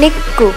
निक्कू